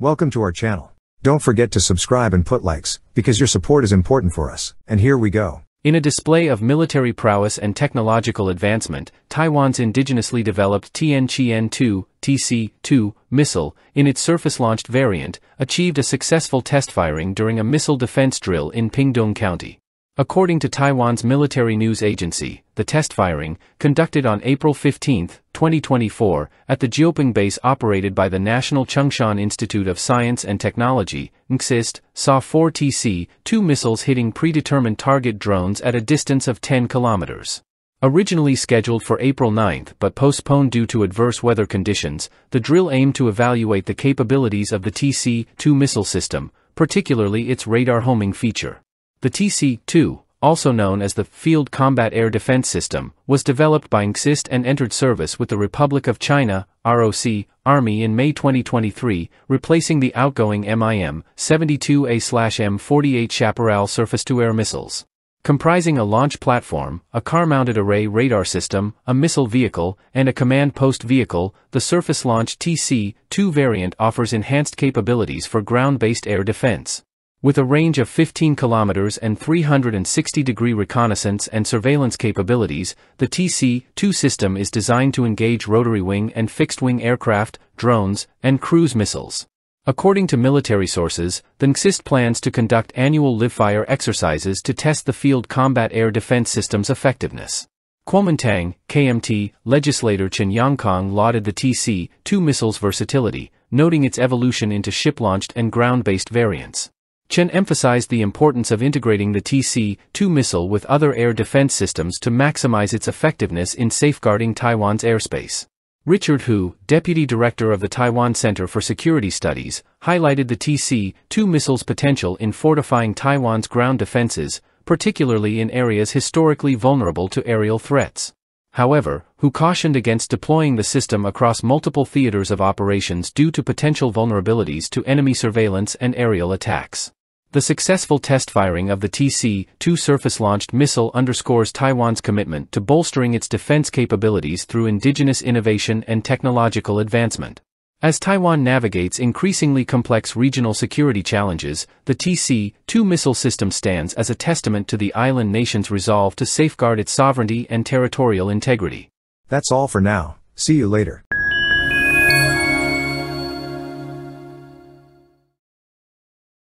Welcome to our channel. Don't forget to subscribe and put likes, because your support is important for us. And here we go. In a display of military prowess and technological advancement, Taiwan's indigenously developed Tien Chien-2 TC-2 missile, in its surface-launched variant, achieved a successful test firing during a missile defense drill in Pingtung County. According to Taiwan's military news agency, the test firing, conducted on April 15, 2024, at the Jiupeng base operated by the National Chung-Shan Institute of Science and Technology, NCSIST, saw four TC-2 missiles hitting predetermined target drones at a distance of 10 kilometers. Originally scheduled for April 9 but postponed due to adverse weather conditions, the drill aimed to evaluate the capabilities of the TC-2 missile system, particularly its radar homing feature. The TC-2, also known as the Field Combat Air Defense System, was developed by NCSIST and entered service with the Republic of China, ROC, Army in May 2023, replacing the outgoing MIM-72A-M48 Chaparral surface-to-air missiles. Comprising a launch platform, a car-mounted array radar system, a missile vehicle, and a command post vehicle, the surface-launched TC-2 variant offers enhanced capabilities for ground-based air defense. With a range of 15 kilometers and 360 degree reconnaissance and surveillance capabilities, the TC-2 system is designed to engage rotary wing and fixed wing aircraft, drones, and cruise missiles. According to military sources, the NCSIST plans to conduct annual live-fire exercises to test the field combat air defense system's effectiveness. Kuomintang, KMT, legislator Chen Yongkang lauded the TC-2 missile's versatility, noting its evolution into ship-launched and ground-based variants. Chen emphasized the importance of integrating the TC-2 missile with other air defense systems to maximize its effectiveness in safeguarding Taiwan's airspace. Richard Hu, deputy director of the Taiwan Center for Security Studies, highlighted the TC-2 missile's potential in fortifying Taiwan's ground defenses, particularly in areas historically vulnerable to aerial threats. However, Hu cautioned against deploying the system across multiple theaters of operations due to potential vulnerabilities to enemy surveillance and aerial attacks. The successful test firing of the TC-2 surface-launched missile underscores Taiwan's commitment to bolstering its defense capabilities through indigenous innovation and technological advancement. As Taiwan navigates increasingly complex regional security challenges, the TC-2 missile system stands as a testament to the island nation's resolve to safeguard its sovereignty and territorial integrity. That's all for now. See you later.